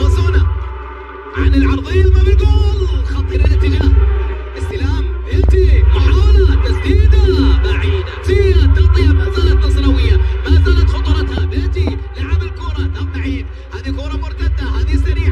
اوسونا عن العرضيه ما بالجول. خطير الاتجاه. استلام التي محاوله تسديدة. بعيدة. فيها التغطيه ما زالت نصراوية. ما زالت خطورتها. بيتي لعب الكره دم بعيد هذه كره مرتدة. هذه سريعة.